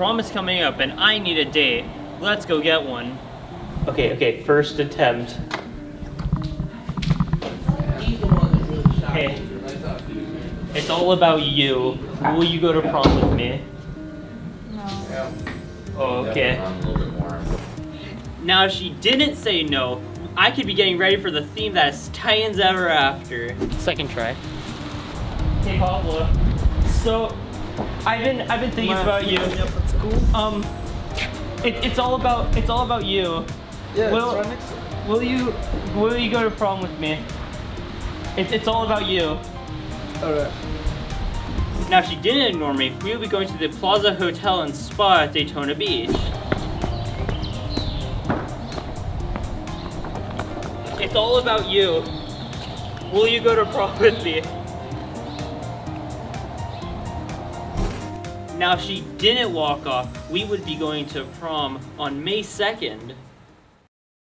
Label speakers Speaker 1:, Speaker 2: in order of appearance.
Speaker 1: prom is coming up and I need a date. Let's go get one. Okay, okay, first attempt.
Speaker 2: He's the one that really shot
Speaker 1: Hey.
Speaker 2: me, 'cause I thought he was gonna-
Speaker 1: It's all about you. Will you go to prom with me?
Speaker 3: No.
Speaker 1: Oh, okay.
Speaker 2: Definitely on a little bit more.
Speaker 1: Now, if she didn't say no, I could be getting ready for the theme that is Titans Ever After. Second try. Hey, Pablo. So, I've been I've been thinking about you.
Speaker 4: Up at school?
Speaker 1: Um, it, it's all about it's all about you.
Speaker 4: Yeah,
Speaker 1: Well-
Speaker 4: it's right next to.
Speaker 1: Will you will you go to prom with me? It, it's all about you.
Speaker 4: Alright.
Speaker 1: Now, if she didn't ignore me, we will be going to the Plaza Hotel and Spa at Daytona Beach. It's all about you. Will you go to prom with me? Now, if she didn't walk off, we would be going to prom on May 2nd.